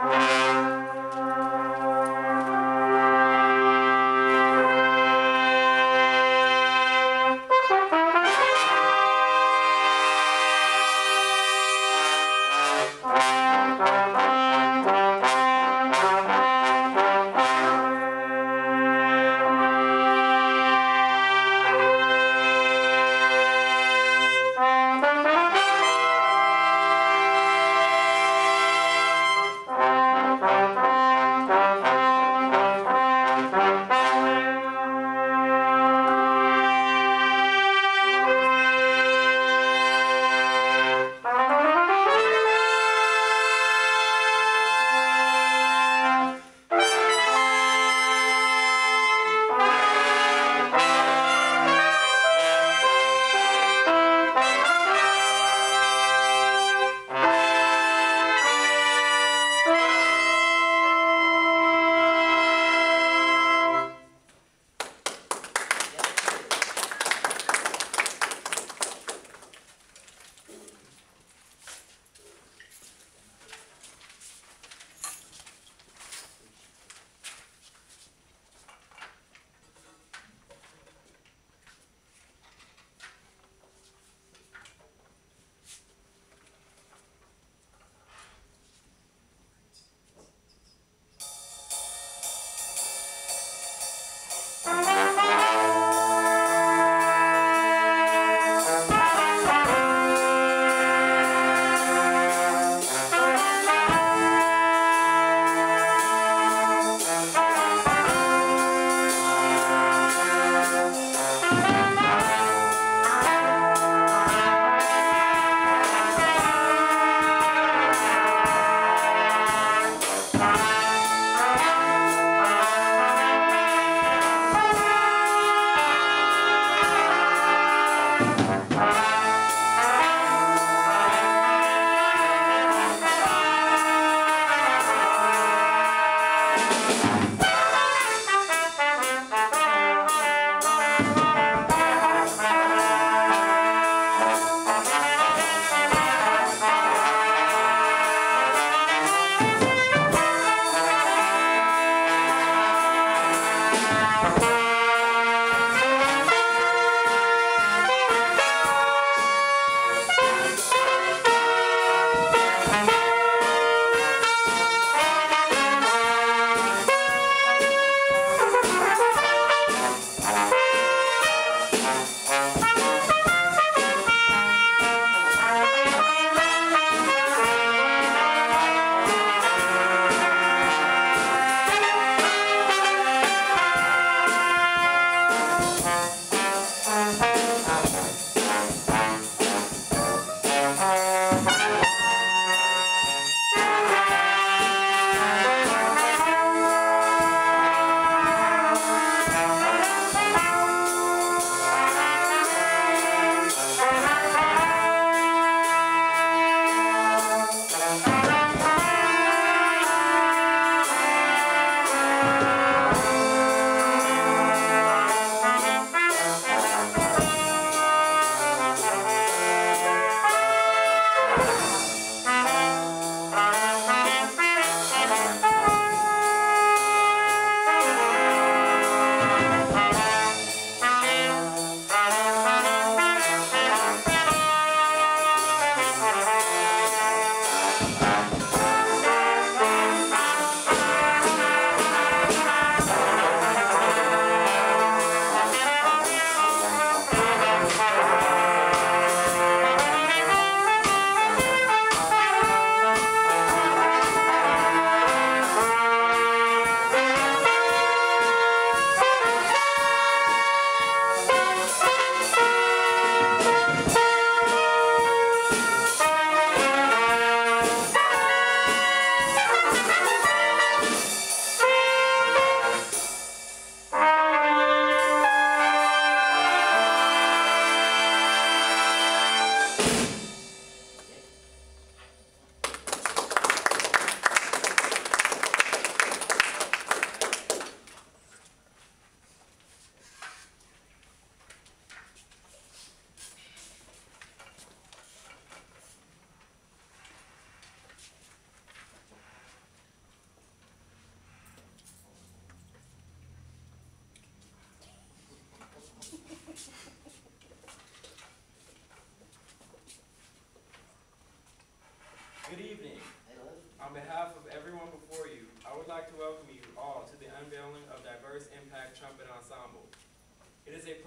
Thank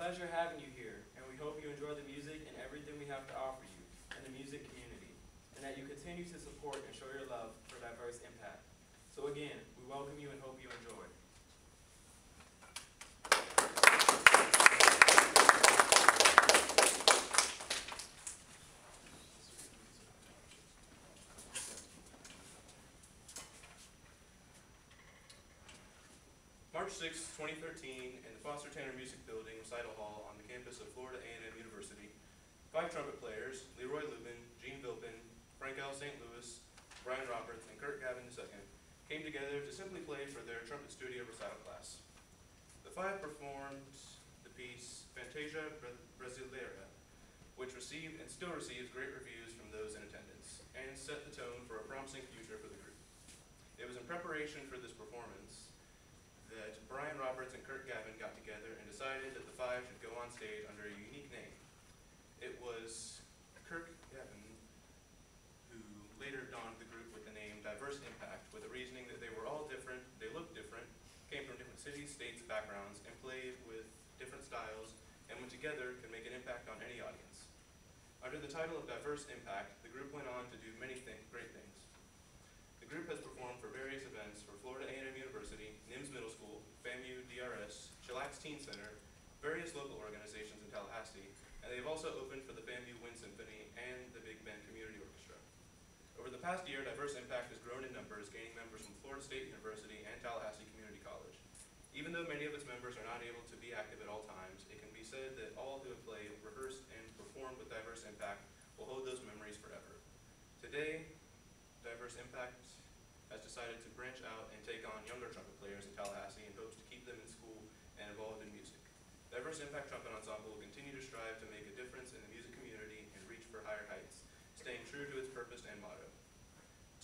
pleasure having you here, and we hope you enjoy the music and everything we have to offer you in the music community, and that you continue to support and show your love for Diverse Impact. So again, we welcome you and hope you enjoy. March 6, 2013, in the Foster Tanner Music Building Recital Hall on the campus of Florida A&M University, five trumpet players, Leroy Lubin, Gene Vilpin, Frank L. St. Louis, Brian Roberts, and Kurt Gavin II, came together to simply play for their trumpet studio recital class. The five performed the piece Fantasia Brasileira, which received and still receives great reviews from those in attendance, and set the tone for a promising future for the group. It was in preparation for this performance that Brian Roberts and Kurt Gavin got together and decided that the five should go on stage under a unique name. It was Kurt Gavin who later donned the group with the name Diverse Impact, with the reasoning that they were all different, they looked different, came from different cities, states, backgrounds, and played with different styles, and when together could make an impact on any audience. Under the title of Diverse Impact, the group went on to do many great things. The group has performed for various events for Florida A&M University, Middle School, FAMU DRS, Chillax Teen Center, various local organizations in Tallahassee, and they have also opened for the FAMU Wind Symphony and the Big Bend Community Orchestra. Over the past year, Diverse Impact has grown in numbers, gaining members from Florida State University and Tallahassee Community College. Even though many of its members are not able to be active at all times, it can be said that all who have played, rehearsed, and performed with Diverse Impact will hold those memories forever. Today, Diverse Impact has decided to branch out and take on younger trumpet players Tallahassee and hopes to keep them in school and involved in music. The Diverse Impact Trumpet Ensemble will continue to strive to make a difference in the music community and reach for higher heights, staying true to its purpose and motto.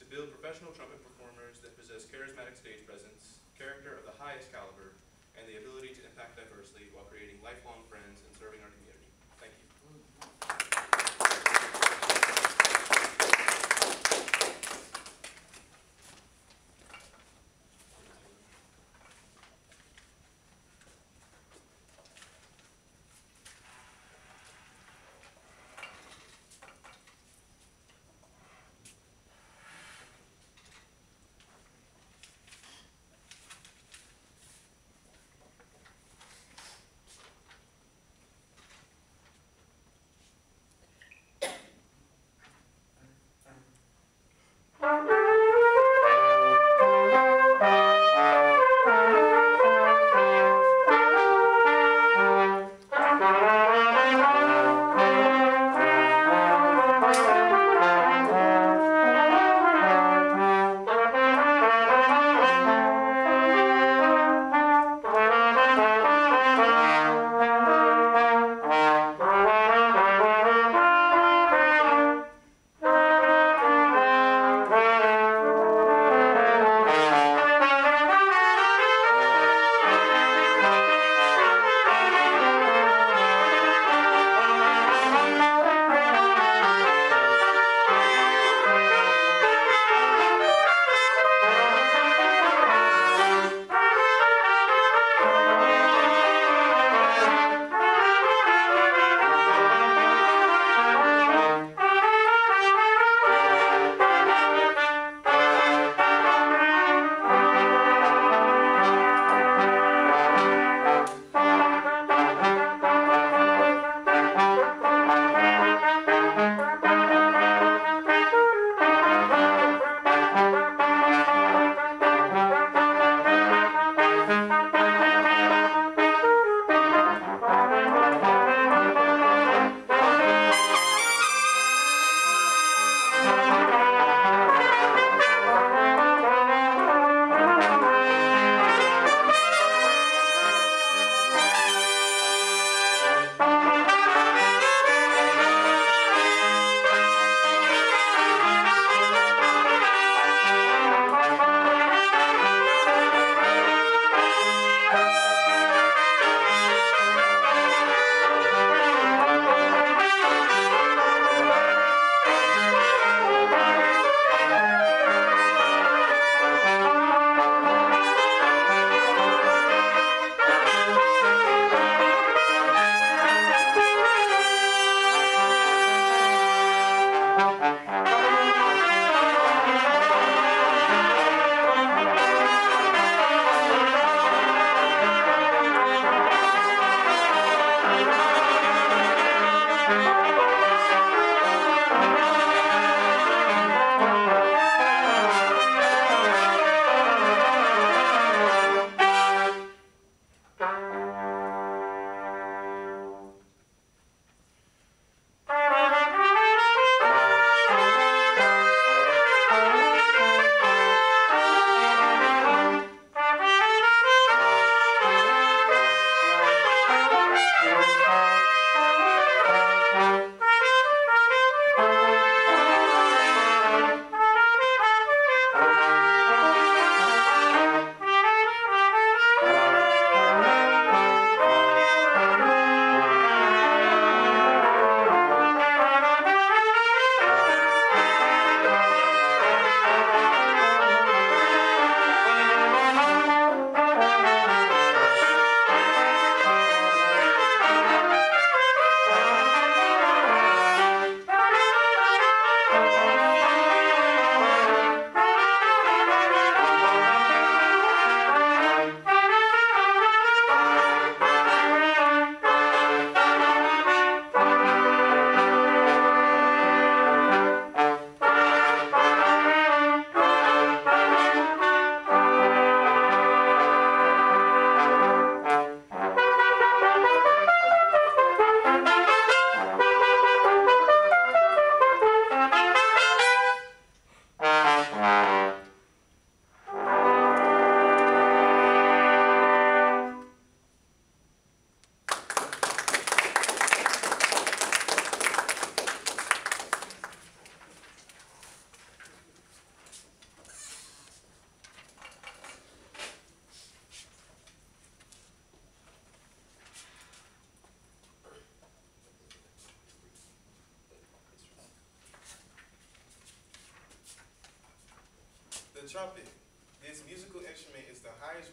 To build professional trumpet performers that possess charismatic stage presence, character of the highest caliber, and the ability to impact diversely while creating lifelong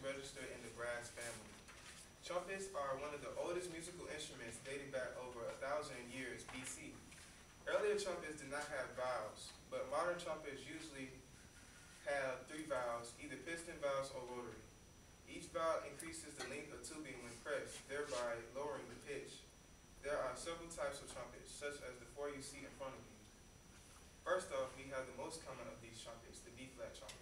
the highest register in the brass family. Trumpets are one of the oldest musical instruments dating back over a thousand years BC. Earlier trumpets did not have valves, but modern trumpets usually have three valves, either piston valves or rotary. Each valve increases the length of tubing when pressed, thereby lowering the pitch. There are several types of trumpets, such as the four you see in front of you. First off, we have the most common of these trumpets, the B-flat trumpet.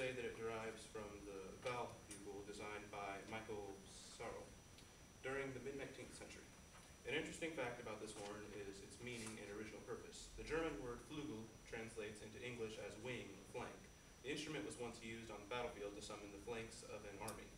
Say that it derives from the valve bugle designed by Michael Saurle during the mid-19th century. An interesting fact about this horn is its meaning and original purpose. The German word flügel translates into English as wing or flank. The instrument was once used on the battlefield to summon the flanks of an army,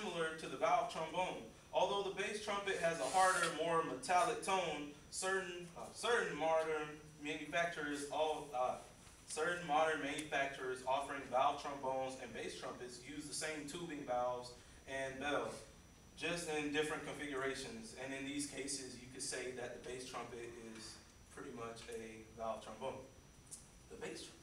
similar to the valve trombone. Although the bass trumpet has a harder, more metallic tone, certain uh, certain modern manufacturers all uh, certain modern manufacturers offering valve trombones and bass trumpets use the same tubing valves and bells, just in different configurations. And in these cases, you could say that the bass trumpet is pretty much a valve trombone. The bass trumpet.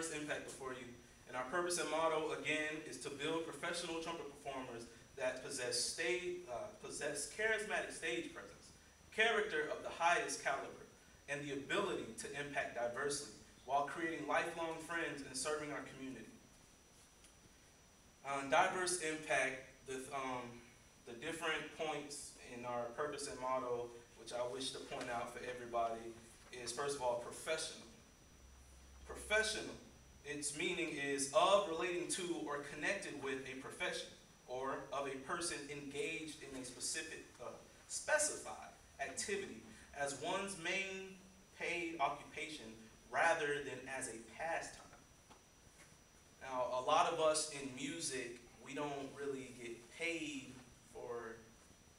Diverse, impact before you. And our purpose and motto, again, is to build professional trumpet performers that possess stage, uh, possess charismatic stage presence, character of the highest caliber, and the ability to impact diversely while creating lifelong friends and serving our community. Um, diverse impact, the, um, the different points in our purpose and motto, which I wish to point out for everybody, is first of all, professional. Professional, its meaning is of, relating to, or connected with a profession, or of a person engaged in a specific, uh, specified activity as one's main paid occupation rather than as a pastime. Now, a lot of us in music, we don't really get paid for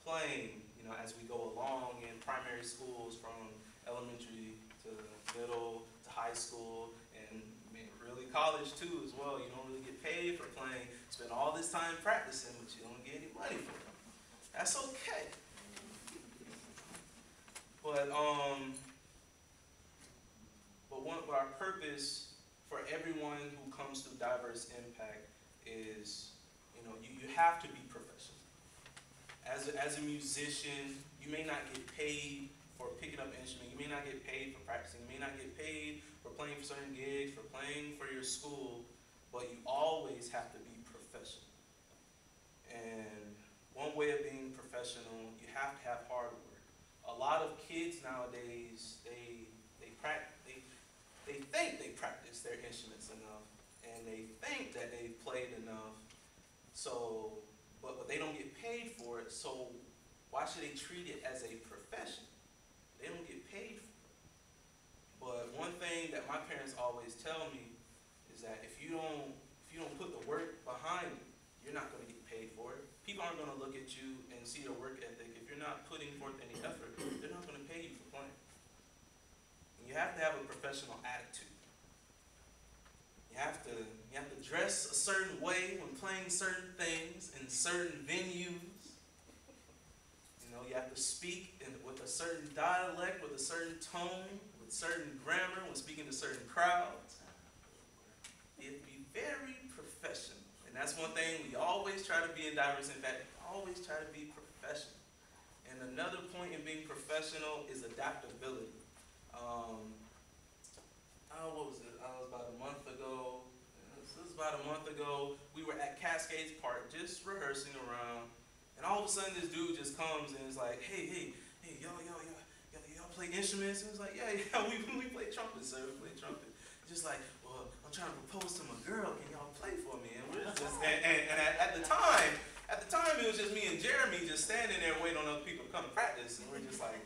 playing, you know, as we go along in primary schools from elementary to middle to high school and I mean, really college too as well. You don't really get paid for playing. Spend all this time practicing, but you don't get any money for it. That's okay. But um, but one, but our purpose for everyone who comes through diverse impact is, you know, you, you have to be professional. As a, as a musician, you may not get paid for picking up an instrument. You may not get paid for practicing. You may not get paid for playing for certain gigs, for playing for your school, but you always have to be professional. And one way of being professional, you have to have hard work. A lot of kids nowadays, they they practice, they they think they practice their instruments enough, and they think that they've played enough. So, but but they don't get paid for it. So, why should they treat it as a profession? They don't get paid for it. But one thing that my parents always tell me is that if you don't if you don't put the work behind it, you're not going to get paid for it. People aren't going to look at you and see your work ethic. If you're not putting forth any effort, they're not going to pay you for playing. And you have to have a professional attitude. You have to you have to dress a certain way when playing certain things in certain venues. You know, you have to speak in, with a certain dialect, with a certain tone, certain grammar when speaking to certain crowds. To be very professional. And that's one thing we always try to be in diverse fact, Always try to be professional. And another point in being professional is adaptability. Um, oh, what was it? I was about a month ago. This was about a month ago. We were at Cascades Park just rehearsing around, and all of a sudden this dude just comes and is like, "Hey, hey, hey, y'all, y'all, y'all play instruments?" And was like, "Yeah, yeah, we we play trumpet, sir. We play trumpet." Just like, "Well, I'm trying to propose to my girl. Can y'all play for me?" And we're just, and, and, and at, at the time, at the time, it was just me and Jeremy just standing there waiting on other people to come practice, and we're just like,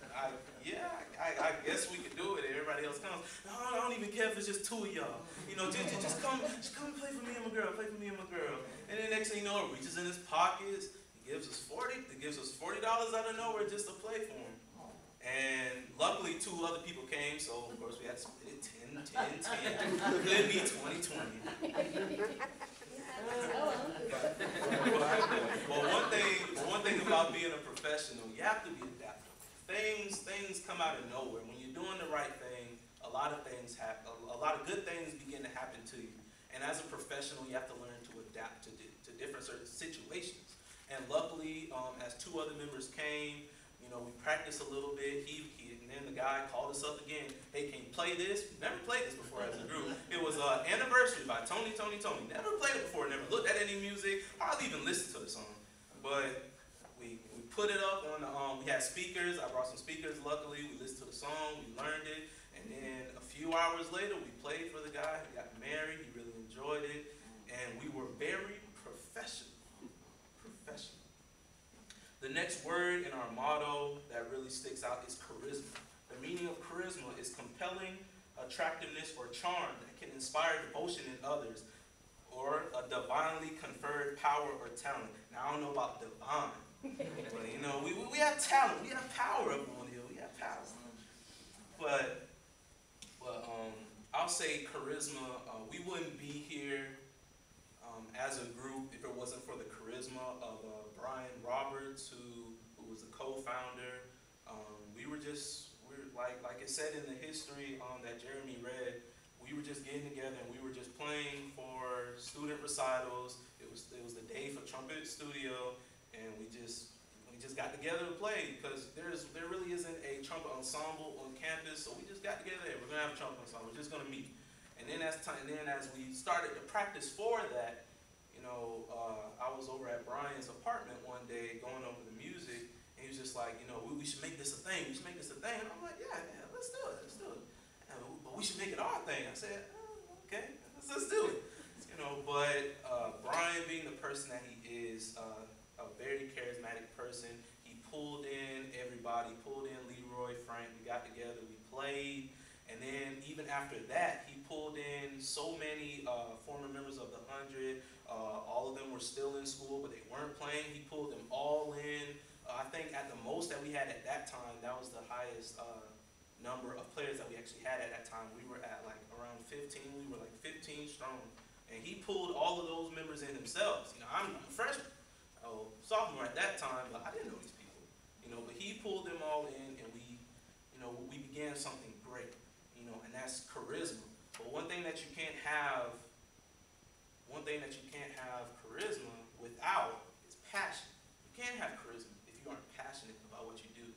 uh, I, yeah, I, I guess we could do it. Everybody else comes. No, I don't even care if it's just two of y'all. You know, just, just come, just come play for me and my girl. Play for me and my girl. And then next thing you know, it reaches in his pockets. He gives us forty. He gives us forty dollars out of nowhere just to play for him. And luckily, two other people came, so of course we had to split it 10, 10, 10. Could be 20, 20. Well, one thing, one thing about being a professional, you have to be adaptable. Things, things come out of nowhere. When you're doing the right thing, a lot of things happen. A lot of good things begin to happen to you. And as a professional, you have to learn to adapt to, to different certain situations. And luckily, um, as two other members came, you know, we practiced a little bit. He, he, and then the guy called us up again. Hey, can you play this? Never played this before as a group. It was uh, Anniversary by Tony, Toni, Toné. Never played it before. Never looked at any music. Hardly even listened to the song. But we, we put it up on the, um, we had speakers. I brought some speakers. Luckily, we listened to the song. We learned it. And then a few hours later, we played for the guy. He got married. He really enjoyed it. And we were very. Professional. The next word in our motto that really sticks out is charisma. The meaning of charisma is compelling attractiveness or charm that can inspire devotion in others or a divinely conferred power or talent. Now, I don't know about divine, but you know, we, we have talent, we have power up on here, we have power. But, but um, I'll say charisma, uh, we wouldn't be here as a group if it wasn't for the charisma of uh, Brian Roberts, who who was the co-founder. Um, we were just, we're like, like it said in the history um, that Jeremy read, we were just getting together and we were just playing for student recitals. It was, it was the day for Trumpet Studio, and we just, we just got together to play because there's, there really isn't a trumpet ensemble on campus, so we just got together. and We're gonna have a trumpet ensemble. We're just gonna meet. And then as time, and then as we started to practice for that, you know, uh, I was over at Brian's apartment one day going over the music, and he was just like, you know, we, we should make this a thing. We should make this a thing. And I'm like, yeah, yeah, let's do it. Let's do it. And, but we should make it our thing. I said, oh, okay, let's, let's do it. You know, but uh, Brian, being the person that he is, uh, a very charismatic person, he pulled in everybody, pulled in Leroy, Frank. We got together, we played, and then even after that, he pulled in so many uh, former members of the Hundred. Uh, all of them were still in school, but they weren't playing. He pulled them all in. Uh, I think at the most that we had at that time, that was the highest uh, number of players that we actually had at that time. We were at like around 15. We were like 15 strong. And he pulled all of those members in themselves. You know, I'm, I'm a freshman, oh, sophomore at that time, but I didn't know these people. You know, but he pulled them all in, and we, you know, we began something great. You know, and that's charisma. But one thing that you can't have, one thing that you can't have charisma without is passion. You can't have charisma if you aren't passionate about what you do.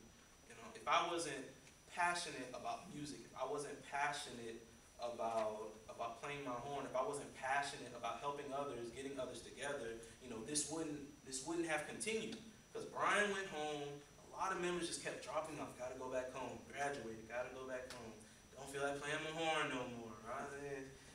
You know, if I wasn't passionate about music, if I wasn't passionate about about playing my horn, if I wasn't passionate about helping others, getting others together, you know, this wouldn't this wouldn't have continued. Because Brian went home, a lot of members just kept dropping off. Got to go back home. Graduated. Got to go back home. Don't feel like playing my horn no more.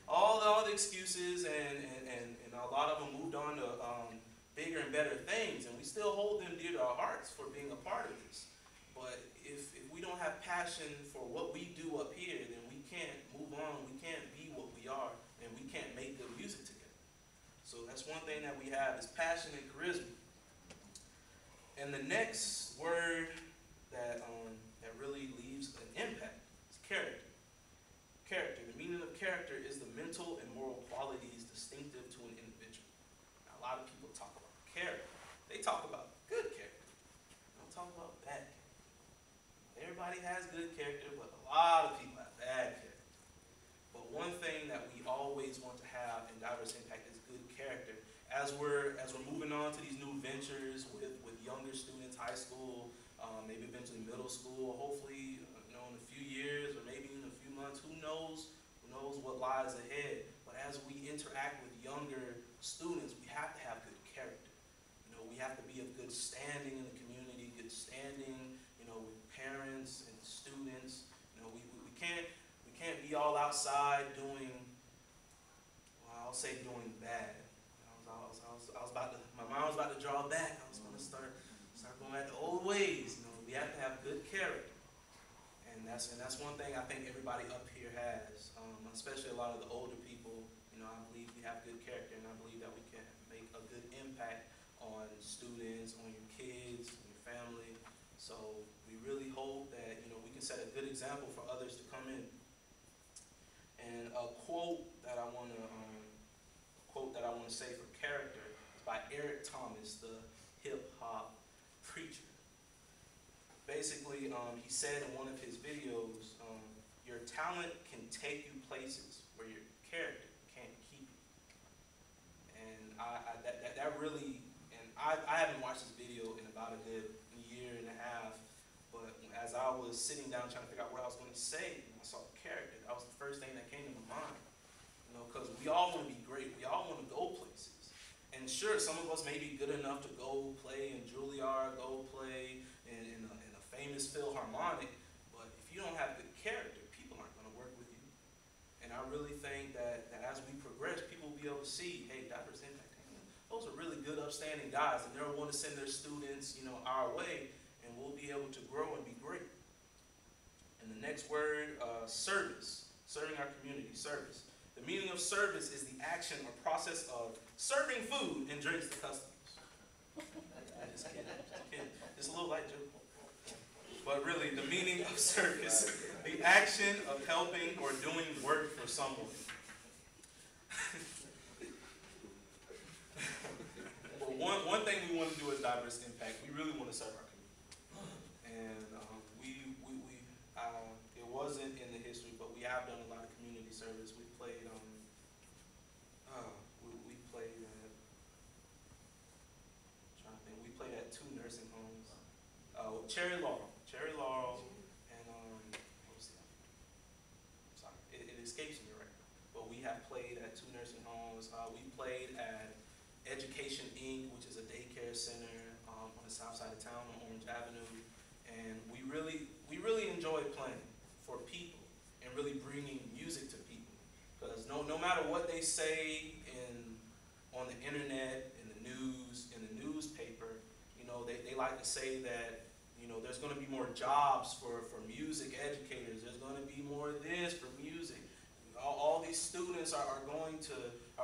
All the, all the excuses, and, and, and, and a lot of them moved on to um, bigger and better things, and we still hold them dear to our hearts for being a part of this. But if, if we don't have passion for what we do up here, then we can't move on. We can't be what we are, and we can't make good music together. So that's one thing that we have is passion and charisma. And the next word that um, that really leaves an impact is character. Character. The meaning of character is the mental and moral qualities distinctive to an individual. Now, a lot of people talk about character. They talk about good character. Don't talk about bad character. Everybody has good character, but a lot of people have bad character. But one thing that we always want to have in diverse impact is good character. As we're as we're moving on to these new ventures with, with younger students, high school, um, maybe eventually middle school, hopefully, you know, in a few years or maybe in a few months, who knows? Who knows what lies ahead? But as we interact with younger students, we have to have good we have to be of good standing in the community, good standing, you know, with parents and students. You know, we, we, can't we can't be all outside doing, well, I'll say doing bad. I was, I was, I was, I was about to, my mind was about to draw back. I was going to start, start going back to old ways. You know, we have to have good character. And that's, and that's one thing I think everybody up here has, um, especially a lot of the older people. You know, I believe we have good character, and I believe that we can make a good impact on students, on your kids, on your family. So we really hope that, you know, we can set a good example for others to come in. And a quote that I want to, um, quote that I want to say for character is by Eric Thomas, the hip hop preacher. Basically, um, he said in one of his videos, um, your talent can take you places where your character can't keep you. And I, I that, that, that really, I, I haven't watched this video in about a good year and a half, but as I was sitting down trying to figure out what I was going to say, I saw the character. That was the first thing that came to my mind. You know, because we all want to be great. We all want to go places. And sure, some of us may be good enough to go play in Juilliard, go play in, in, a, in a famous Philharmonic, but if you don't have good character, people aren't going to work with you. And I really think that, that as we progress, people will be able to see, hey, Diverse Impact, hey, those are really good, upstanding guys, and they'll want to send their students, you know, our way, and we'll be able to grow and be great. And the next word, uh, service, serving our community, service. The meaning of service is the action or process of serving food and drinks to customers. Just kidding, just. It's a little light joke. But really, the meaning of service, the action of helping or doing work for someone. one, one thing we want to do is diverse impact. We really want to serve our community. And um, we, we, we uh, it wasn't in the history, but we have done a lot of community service. We played, um, uh, we, we played at, I'm trying to think, we played at two nursing homes. Uh, Cherry Laurel, Cherry Laurel, and um, what was that? Sorry, it, it escapes me right now. But we have played at two nursing homes. Uh, we played at Education center, um, on the south side of town on Orange Avenue. And we really, we really enjoy playing for people and really bringing music to people. Because no, no matter what they say in, on the internet, in the news, in the newspaper, you know, they, they like to say that, you know, there's gonna be more jobs for, for music educators, there's gonna be more of this for music. All, all these students are, are going to,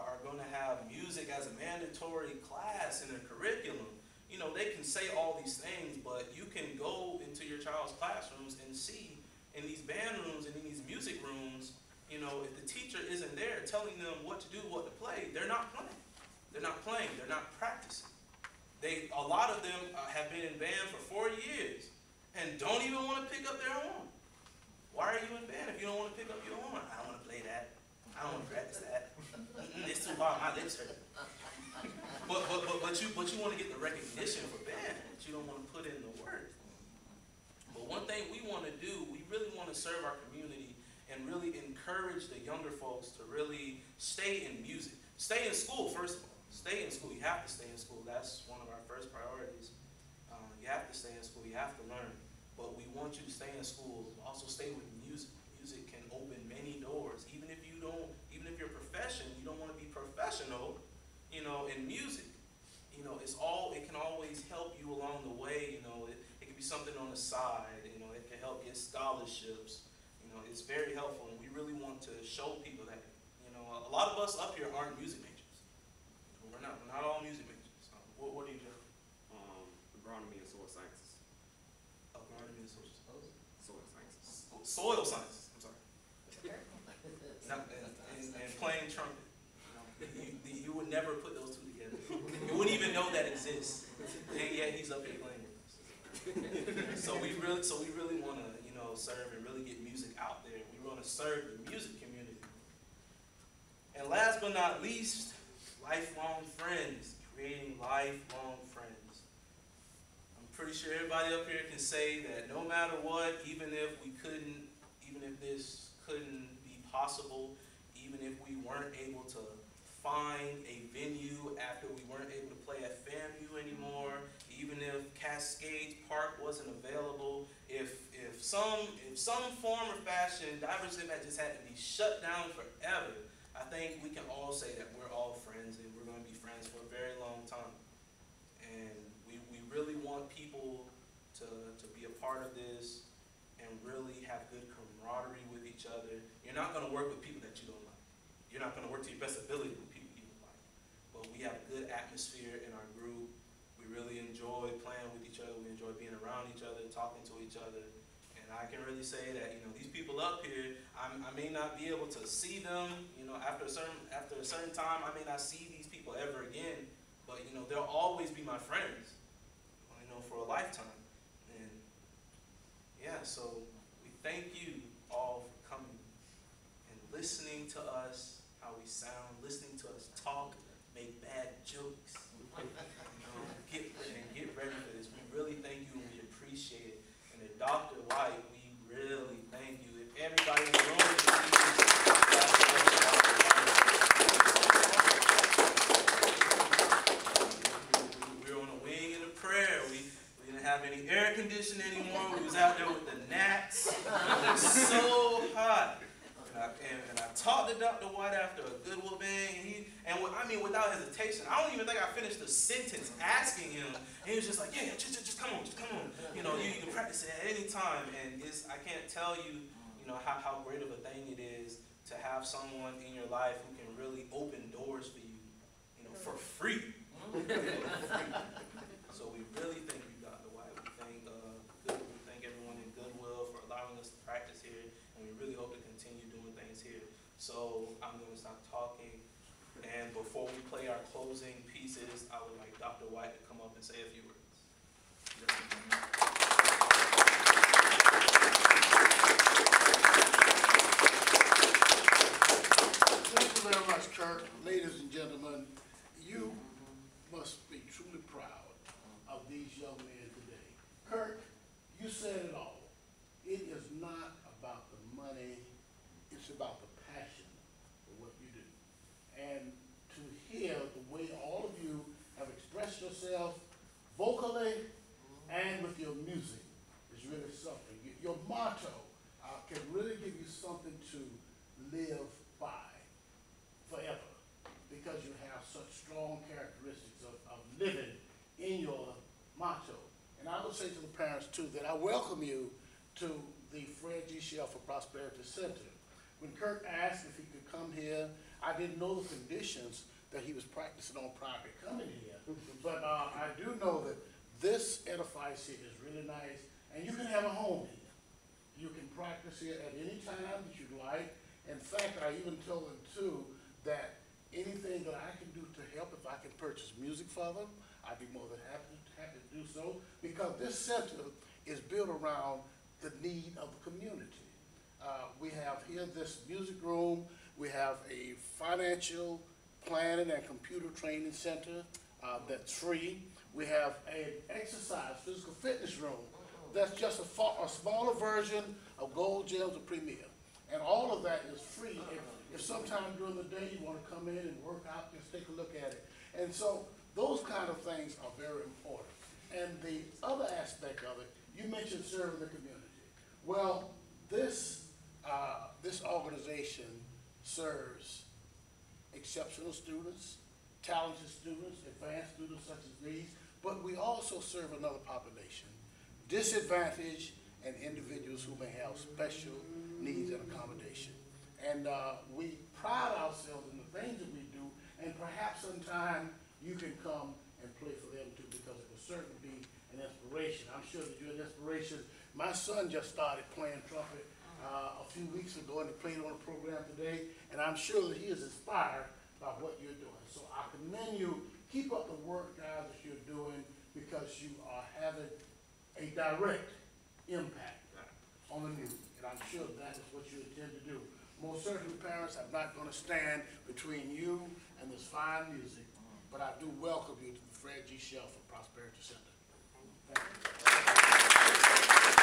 are gonna have music as a mandatory class in their curriculum. You know, they can say all these things, but you can go into your child's classrooms and see in these band rooms and in these music rooms, you know, if the teacher isn't there telling them what to do, what to play, they're not playing. They're not playing, they're not practicing. They, a lot of them uh, have been in band for four years and don't even want to pick up their horn. Why are you in band if you don't want to pick up your horn? I don't want to play that. I don't want to practice that. It's too hard. My lips hurt. But, but, but, but you, but you want to get the recognition for band, but you don't want to put in the work. But one thing we want to do, we really want to serve our community and really encourage the younger folks to really stay in music. Stay in school, first of all. Stay in school. You have to stay in school. That's one of our first priorities. Uh, you have to stay in school. You have to learn. But we want you to stay in school. Also stay with music. Music can open many doors. Even if you don't, even if your profession, you don't want to be professional, you know, in music. You know, it's all, it can always help you along the way, you know, it, it can be something on the side, you know, it can help get scholarships. You know, it's very helpful and we really want to show people that, you know, a lot of us up here aren't music majors. We're not, we're not all music majors. What, what are you, do? Um, agronomy and soil sciences. Agronomy and social studies. Soil sciences. Soil sciences, I'm sorry. Not- and, and, and playing trumpet. You, you, you would never put those two together. You wouldn't even know that exists. And yet he's up here playing. So we really, so we really want to, you know, serve and really get music out there. We want to serve the music community. And last but not least, lifelong friends, creating lifelong friends. I'm pretty sure everybody up here can say that no matter what, even if we couldn't, even if this couldn't be possible, even if we weren't able to find a venue after we weren't able to play at FAMU anymore, even if Cascades Park wasn't available, if, if some, if some form or fashion, Diverse Impact just had to be shut down forever, I think we can all say that we're all friends and we're gonna be friends for a very long time. And we, we really want people to, to be a part of this and really have good camaraderie with each other. You're not gonna work with people that you don't like. You're not gonna work to your best ability with people you don't like. But we have a good atmosphere in our group. We really enjoy playing with each other. We enjoy being around each other, talking to each other. And I can really say that, you know, these people up here, I'm, I may not be able to see them, you know, after a certain, after a certain time, I may not see these people ever again. But, you know, they'll always be my friends, you know, for a lifetime. And, yeah, so we thank you all for coming and listening to us, how we sound, listening to us talk, make bad jokes. Know, get, and get ready for this. We really thank you and we appreciate it. And to Dr. White, we really thank you. If everybody in the room have any air conditioning anymore. We was out there with the gnats. It was so hot. And I, and, and I talked to Dr. White after a good whooping. And he, and I mean, without hesitation, I don't even think I finished the sentence asking him. And he was just like, yeah, yeah, just, just, just come on, just come on. You know, you, you can practice it at any time. And it's, I can't tell you, you know, how, how great of a thing it is to have someone in your life who can really open doors for you, you know, for free. So we really thank you, Dr. White. We thank, uh, good, we thank everyone in Goodwill for allowing us to practice here, and we really hope to continue doing things here. So I'm gonna stop talking, and before we play our closing pieces, I would like Dr. White to come up and say a few words. very much, Kirk. Ladies and gentlemen, you must be truly proud of these young men today. Kirk, you said it all. It is not about the money, it's about the passion for what you do. And to hear the way all of you have expressed yourself vocally and with your music is really something. Y- Your motto uh, can really give you something to live by forever because you have such strong characteristics of, of living in your motto. And I would say to the parents too that I welcome you to the Fred G. Shelfer Prosperity Center. When Kirk asked if he could come here, I didn't know the conditions that he was practicing on prior to coming here. But uh, I do know that this edifice here is really nice, and you can have a home here. You can practice here at any time that you'd like. In fact, I even told them too, that anything that I can do to help, if I can purchase music for them, I'd be more than happy, happy to do so, because this center is built around the need of the community. Uh, we have here this music room, we have a financial planning and computer training center, uh, that's free. We have an exercise, physical fitness room, that's just a fa- a smaller version of Gold Gems or Premier. And all of that is free. If, if sometime during the day you wanna come in and work out, just take a look at it. And so, those kind of things are very important. And the other aspect of it, you mentioned serving the community. Well, this, uh, this organization serves exceptional students, talented students, advanced students such as these, but we also serve another population, disadvantaged and individuals who may have special needs and accommodation. And uh, we pride ourselves in the things that we do, and perhaps sometime you can come and play for them too, because it will certainly inspiration. I'm sure that you're an inspiration. My son just started playing trumpet uh, a few weeks ago, and he played on a program today, and I'm sure that he is inspired by what you're doing. So I commend you. Keep up the work, guys, that you're doing, because you are having a direct impact on the music, and I'm sure that is what you intend to do. Most certainly, parents, I'm not gonna stand between you and this fine music, but I do welcome you to the Fred G. Shelfer Prosperity Center. Thank you. Thank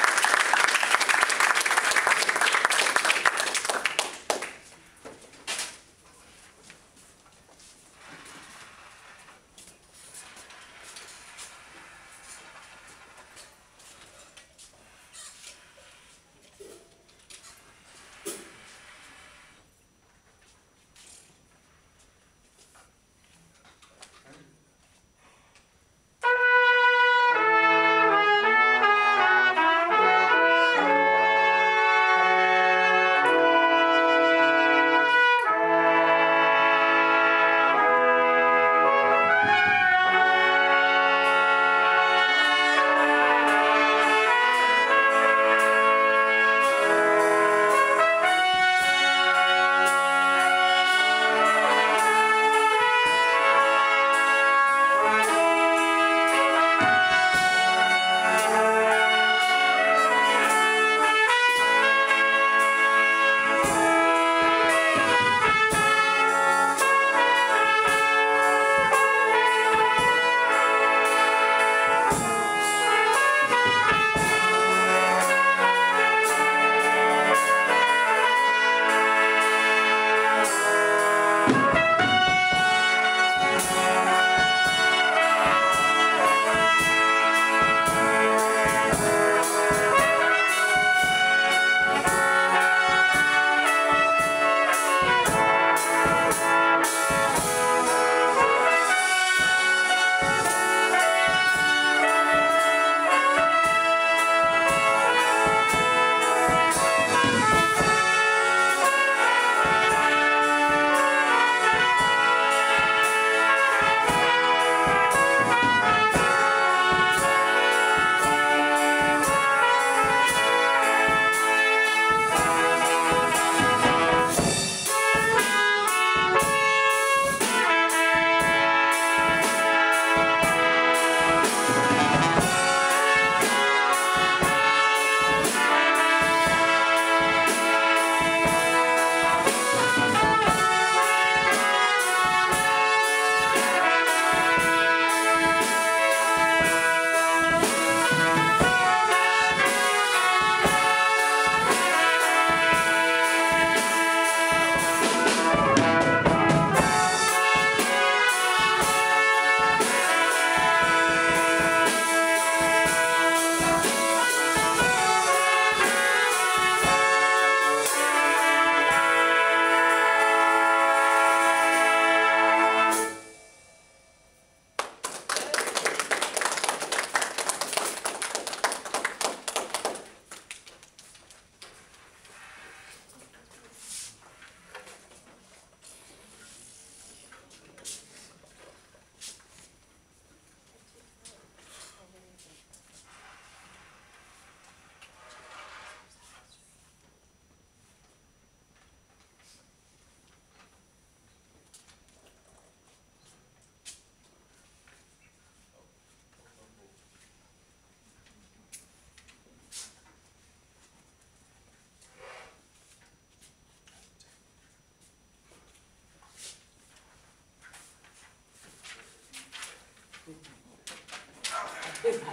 Little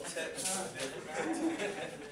technical Thank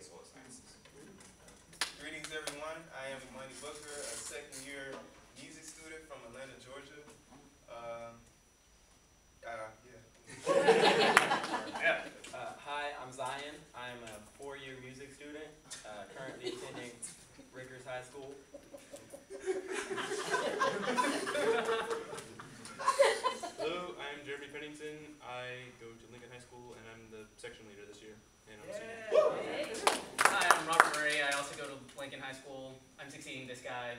as well as sciences. Greetings everyone, I am Imani Booker, a second year music student from Atlanta, Georgia. Uh, uh, yeah. yeah. Uh, hi, I'm Zion. I'm a four-year music student, uh, currently attending Rickards High School. Hello, I'm Jeremy Pennington. I go to Lincoln High School, and I'm the section leader this year. Hi, I'm Robert Murray. I also go to Lincoln High School. I'm succeeding this guy,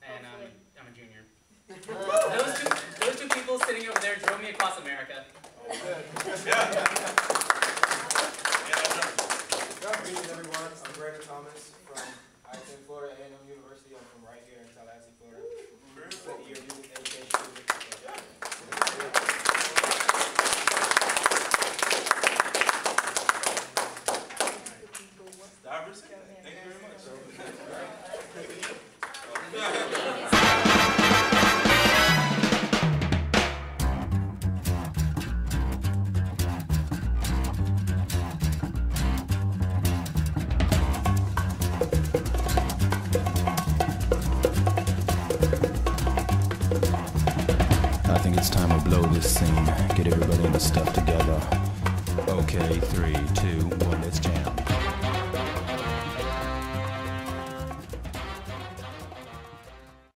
and um, I'm a junior. those, two, those two people sitting over there drove me across America. Oh, good. yeah. yeah. Good afternoon, everyone. I'm Brandon Thomas from I Florida A&M University.